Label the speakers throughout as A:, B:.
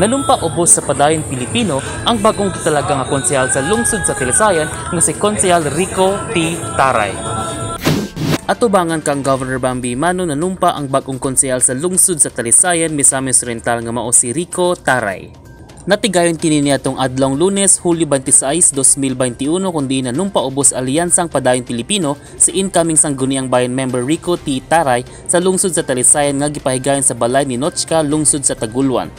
A: Nanumpa ubos sa padayon Pilipino ang bagong kitalaga nga konsehal sa lungsod sa Tilisayan nga si Konsehal Rico T. Taray. Atubangan kang Governor Bambi Mano nanumpa ang bagong konsehal sa lungsod sa Talisayan, Misamis Oriental nga mao si Rico Taray. Natigayon kini niya tong adlong Lunes, Hulyo 26, 2021 kundi nanumpa ubos alyansang padayon Pilipino si incoming sangguniang bayan member Rico T. Taray sa lungsod sa Talisayan nga gipahigayon sa balay ni Notchka lungsod sa Taguluan.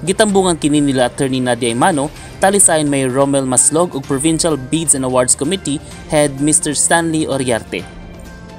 A: Gitambungan kini nila Attorney Nadia Imano, Talisayan Mayor Romel Maslog ug Provincial Bids and Awards Committee Head Mr. Stanley Oriarte.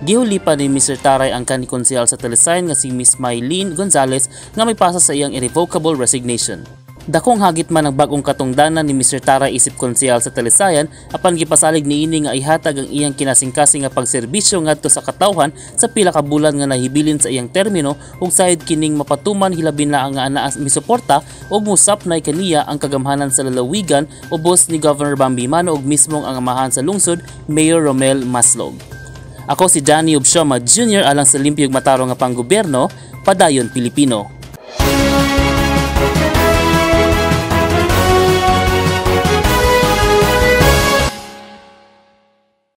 A: Gihuli pa ni Mr. Taray ang kani konsehal sa Talisayan nga si Miss Mylene Gonzalez nga may pasa sa iyang irrevocable resignation. Dakong hagit man ang bagong katungdanan ni Mr. Taray isip konsehal sa Talisayan apan gipasalig niini nga ihatag ang iyang kinasingkasing nga pagserbisyo ngadto sa katawhan sa pila ka bulan nga nahibilin sa iyang termino ug sahid kining mapatuman hilabin na ang anaa misuporta ug musapnay kaniya ang kagamhanan sa lalawigan ubos ni Governor Bambi Mano ug mismong ang amahan sa lungsod Mayor Romel Maslog. Ako si Johnny Obshoma Jr. alang sa limpyog mataro nga panggobyerno, Padayon Pilipino.